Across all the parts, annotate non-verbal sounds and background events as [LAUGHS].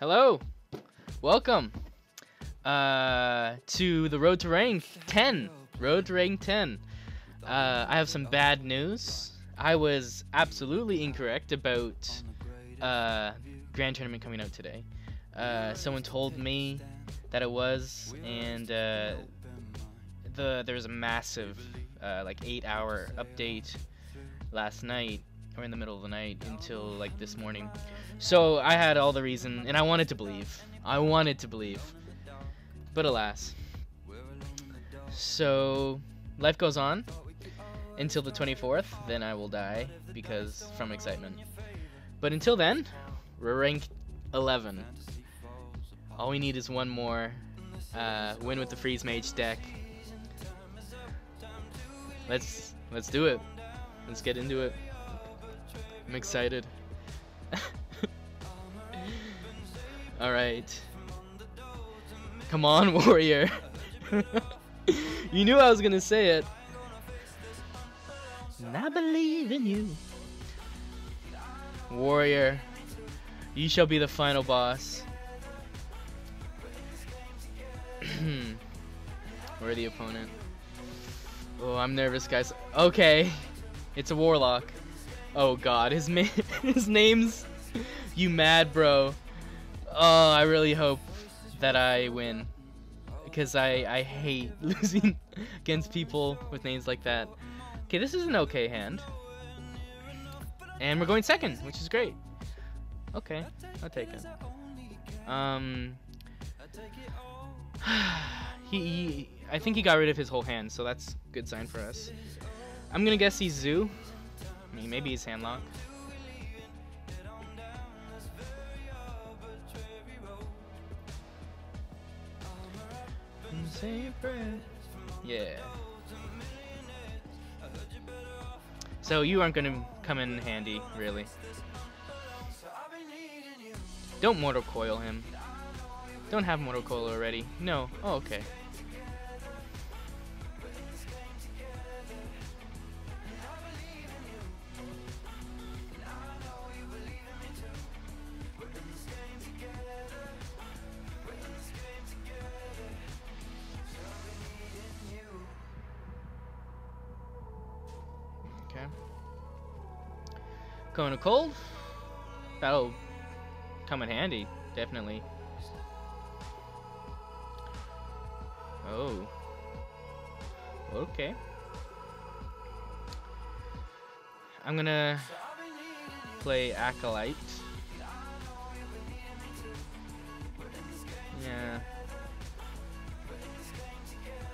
Hello, welcome uh, to the Road to Rank 10. Road to Rank 10. Uh, I have some bad news. I was absolutely incorrect about uh, Grand Tournament coming out today. Uh, someone told me that it was, and uh, the there was a massive, uh, like eight-hour update last night or in the middle of the night until like this morning. So I had all the reason, and I wanted to believe. I wanted to believe, but alas. So life goes on until the 24th. Then I will die because from excitement. But until then, we're ranked 11. All we need is one more uh, win with the freeze mage deck. Let's let's do it. Let's get into it. I'm excited. [LAUGHS] Alright. Come on, [LAUGHS] warrior. [LAUGHS] you knew I was gonna say it. And I believe in you. Warrior, you shall be the final boss. [CLEARS THROAT] Where the opponent? Oh, I'm nervous, guys. Okay, it's a warlock. Oh God, his [LAUGHS] his name's you mad, bro. Oh, I really hope that I win because I I hate [LAUGHS] losing against people with names like that. Okay, this is an okay hand, and we're going second, which is great. Okay, I'll take it. Um, [SIGHS] he, he I think he got rid of his whole hand, so that's a good sign for us. I'm gonna guess he's Zoo. Maybe he's Handlock. Yeah. So you aren't gonna come in handy, really. Don't mortal coil him. Don't have mortal coil already. No. Oh. Okay. Going to cold? That'll come in handy, definitely. Oh. Okay. I'm gonna play Acolyte. Yeah.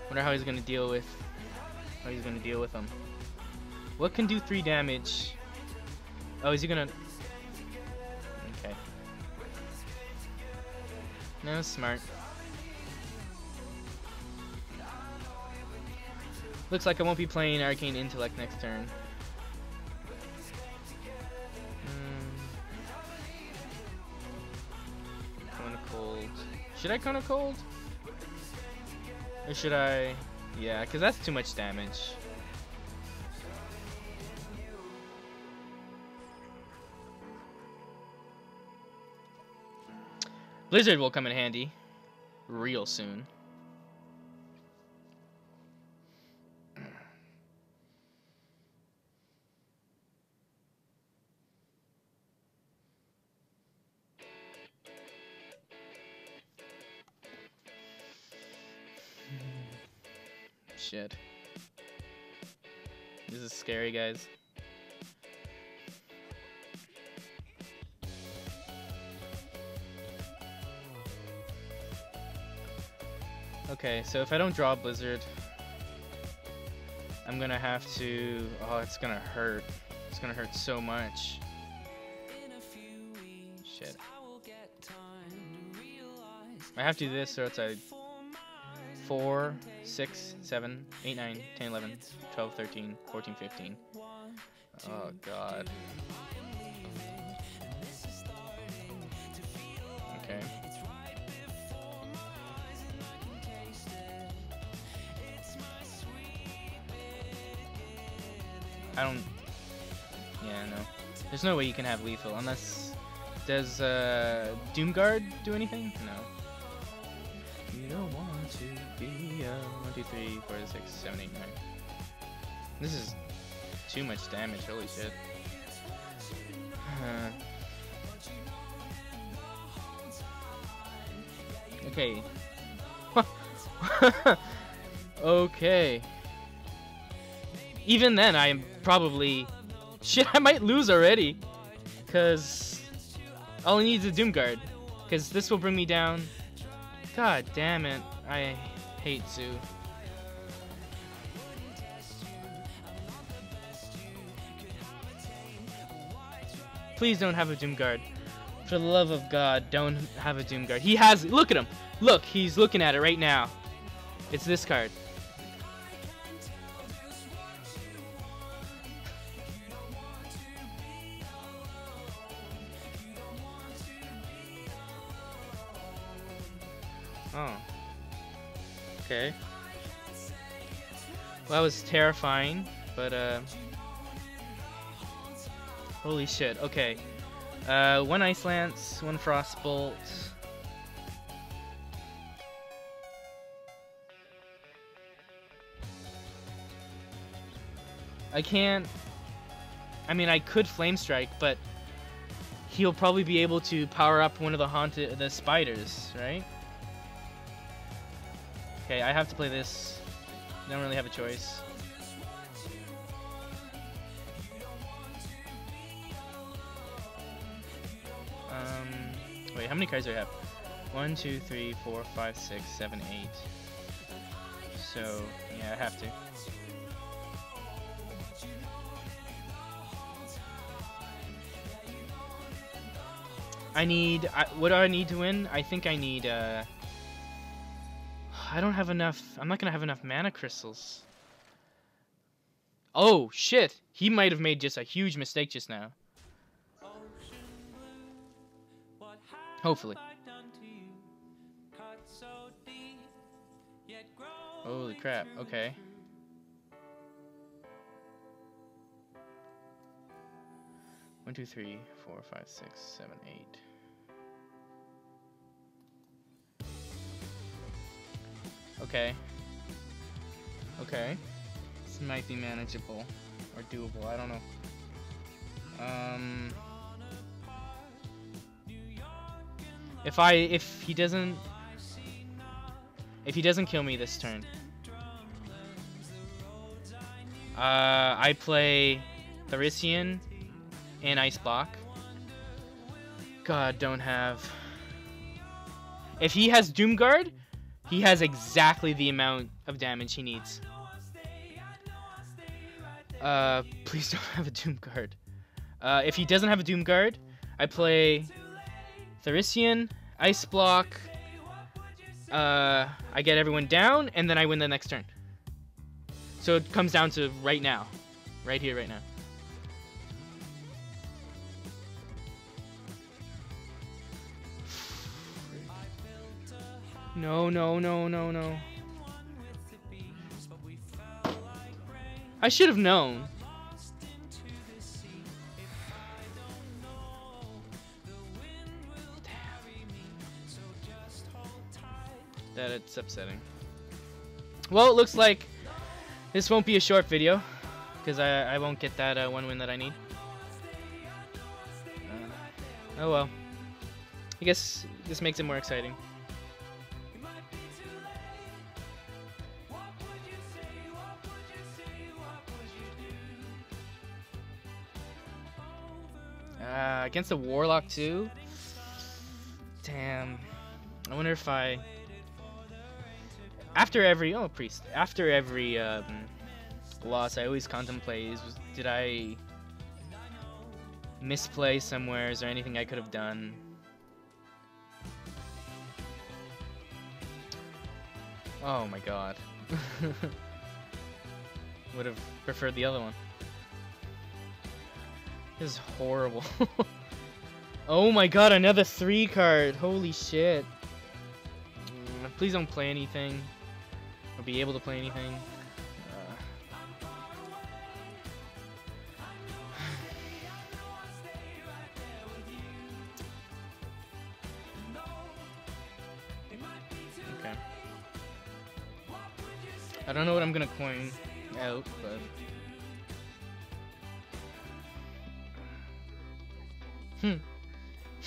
Wonder how he's gonna deal with how he's gonna deal with them. What can do three damage? Oh, is he gonna? Okay. No, smart. Looks like I won't be playing Arcane Intellect next turn. Hmm. Cold. Should I Cone of Cold? Or should I... Yeah, because that's too much damage. Blizzard will come in handy real soon. Shit. This is scary, guys. Okay, so if I don't draw Blizzard, I'm gonna have to... Oh, it's gonna hurt. It's gonna hurt so much. Shit. I have to do this or it's I... 4, 6, 7, 8, 9, 10, 11, 12, 13, 14, 15. Oh, God. Okay. I don't... Yeah, no. There's no way you can have lethal unless... Does uh, Doomguard do anything? No. You don't want to be uh, 1, 2, 3, 4, 6, 7, 8, 9. This is too much damage, holy shit. [SIGHS] Okay. [LAUGHS] okay. Even then, I am probably... Shit, [LAUGHS] I might lose already. Because all I need is a Doomguard. Because this will bring me down. God damn it. I hate Zoo. Please don't have a Doomguard. For the love of God, don't have a Doomguard. He has... Look at him. Look, he's looking at it right now. It's this card. Okay. Well, that was terrifying, but, uh... Holy shit, okay. Uh, one Ice Lance, one Frostbolt. I can't... I mean, I could Flame Strike, but he'll probably be able to power up one of the haunted the spiders, right? Okay, I have to play this. I Don't really have a choice. Um, wait, how many cards do I have? One, two, three, four, five, six, seven, eight. So, yeah, I have to. I need, I, what do I need to win? I think I need, uh, I don't have enough, I'm not gonna have enough mana crystals. Oh, shit! He might have made just a huge mistake just now. Hopefully. Holy crap, okay. One, two, three, four, five, six, seven, eight. Okay. Okay. This might be manageable. Or doable, I don't know. Um... If I, if he doesn't, if he doesn't kill me this turn, uh, I play Thaurissan and Ice Block. God, don't have. If he has Doomguard, he has exactly the amount of damage he needs. Uh, please [LAUGHS] don't have a Doomguard. Uh, if he doesn't have a Doom Doomguard, I play Thaurissan, Ice Block. Uh, I get everyone down, and then I win the next turn. So it comes down to right now. Right here, right now. No, no, no, no, no. I should have known. that it's upsetting. Well, it looks like this won't be a short video because I, I won't get that uh, one win that I need. Uh, oh well. I guess this makes it more exciting. Uh, against the Warlock too? Damn. I wonder if I after every oh priest after every um, loss i always contemplate is, did i misplay somewhere? Is there anything i could have done? Oh my god. [LAUGHS] Would have preferred the other one. This is horrible [LAUGHS] Oh my god, another three card. Holy shit. Mm, please don't play anything. Or be able to play anything. [SIGHS] Okay. I don't know what I'm gonna coin out, but...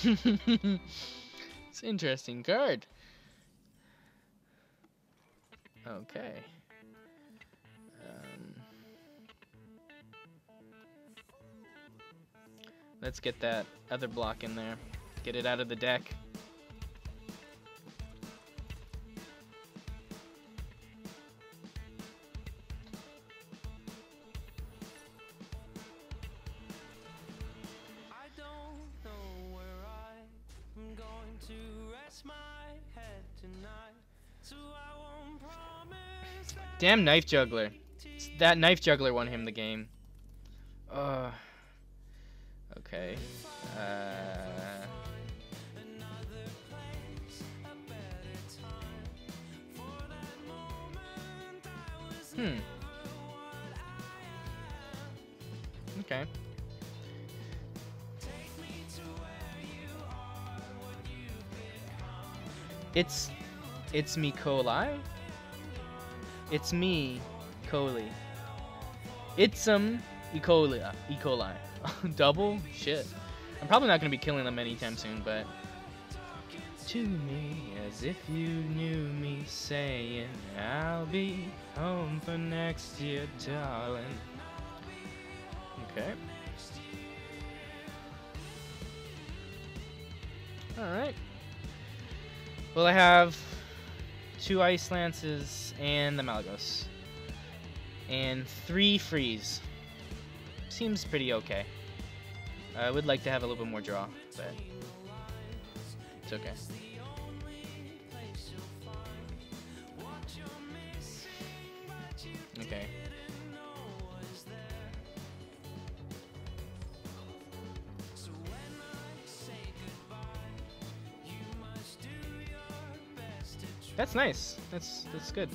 [LAUGHS] it's an interesting card. Okay. Um, let's get that other block in there. Get it out of the deck. Damn knife juggler. That knife juggler won him the game. Uh. Okay. Uh. Hmm. Okay. It's it's me coli. It's me, coli. It's um E. coli. E. coli. [LAUGHS] Double shit. I'm probably not gonna be killing them anytime soon, but to me as if you knew me saying I'll be home for next year, darling. Okay. Alright. Well, I have two Ice Lances and the Malygos. And three Freeze. Seems pretty okay. I would like to have a little bit more draw, but it's okay. That's nice. That's that's good.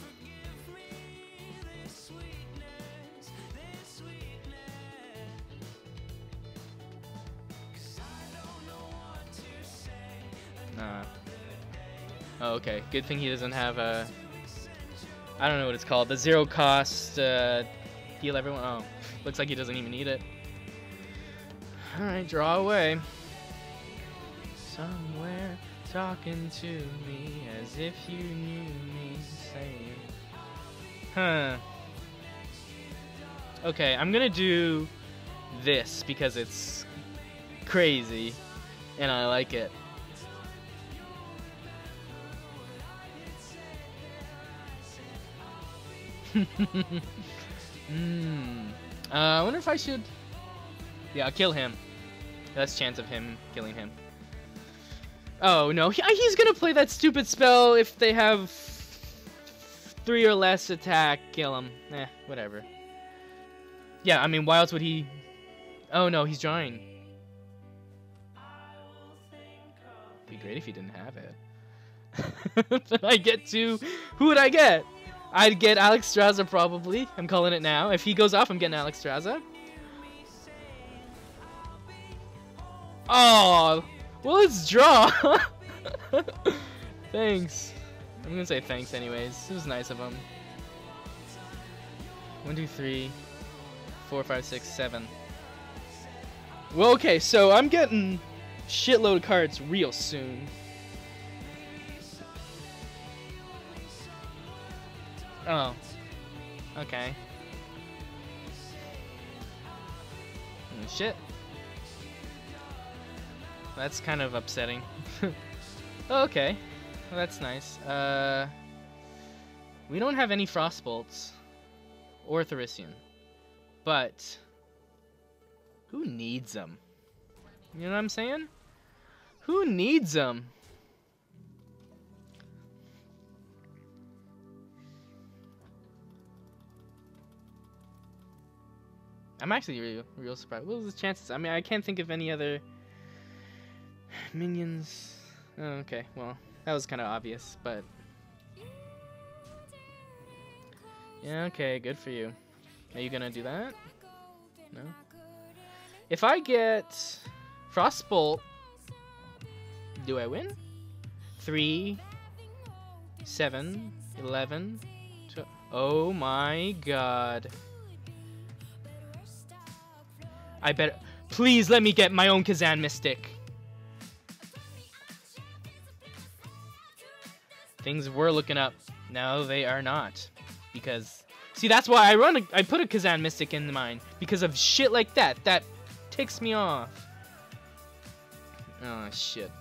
Nah. Oh, okay. Good thing he doesn't have a. I don't know what it's called. The zero cost uh, heal everyone. Oh, [LAUGHS] looks like he doesn't even need it. All right, draw away. Somewhere talking to me as if you knew me saying. Huh. Okay, I'm gonna do this because it's crazy and I like it. [LAUGHS] Hmm. uh, I wonder if I should. Yeah, I'll kill him. Less chance of him killing him. Oh no, he, he's gonna play that stupid spell if they have three or less attack. Kill him. Eh, whatever. Yeah, I mean, why else would he? Oh no, he's drawing. Be great if he didn't have it. [LAUGHS] I get to. Who would I get? I'd get Alexstrasza probably. I'm calling it now. If he goes off, I'm getting Alexstrasza. Oh, well, let's draw. [LAUGHS] thanks. I'm gonna say thanks anyways. It was nice of him. One, two, three, four, five, six, seven. Well, okay, so I'm getting shitload of cards real soon. Oh. Okay. Oh, shit. That's kind of upsetting. [LAUGHS] okay. Well, that's nice. Uh, we don't have any Frostbolts. Or Thaurissan. But... Who needs them? You know what I'm saying? Who needs them? I'm actually real, real surprised. What was the chances? I mean, I can't think of any other minions. Oh, okay, well, that was kind of obvious, but yeah, okay, good for you. Are you gonna do that? No. If I get Frostbolt, do I win? Three, seven, eleven. Oh my god. I bet. Please let me get my own Kezan Mystic. Things were looking up. No, they are not. Because, see, that's why I run. A, I put a Kezan Mystic in the mine because of shit like that. That ticks me off. Oh shit.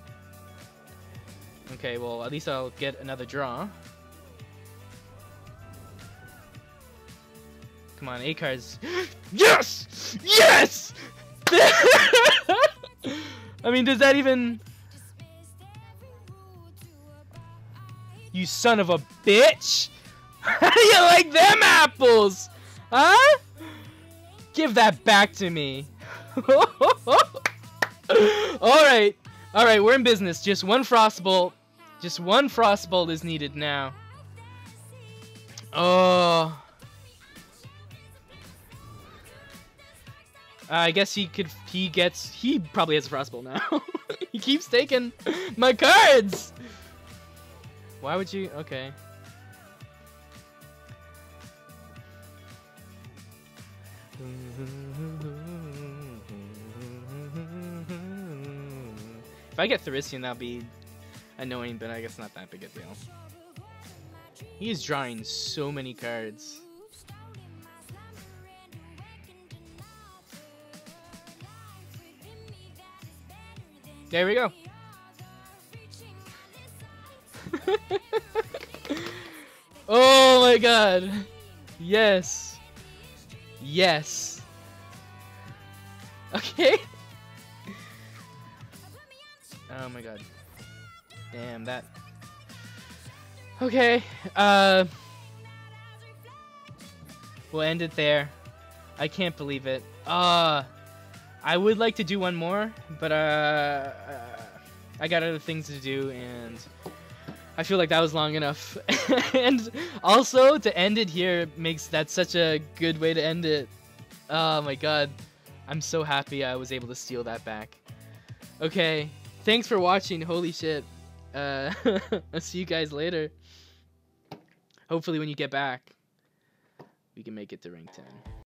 Okay, well at least I'll get another draw. Come on, A cards. [GASPS] yes! Yes! [LAUGHS] I mean, does that even... You son of a bitch! [LAUGHS] How do you like them apples? Huh? Give that back to me. [LAUGHS] Alright. Alright, we're in business. Just one frostbolt. Just one frostbolt is needed now. Oh. I guess he could. He gets. He probably has a frostbolt now. [LAUGHS] he keeps taking my cards. Why would you? Okay. If I get Thaurissan, that'll be annoying, but I guess not that big a deal. He is drawing so many cards. There we go. [LAUGHS] oh my god. Yes. Yes. [LAUGHS] Okay. Oh my god. Damn, that... Okay, uh... We'll end it there. I can't believe it. Uh... I would like to do one more, but uh, I got other things to do, and I feel like that was long enough. [LAUGHS] and also, to end it here makes that such a good way to end it. Oh my god. I'm so happy I was able to steal that back. Okay, thanks for watching. Holy shit. Uh, [LAUGHS] I'll see you guys later. Hopefully when you get back, we can make it to rank 10.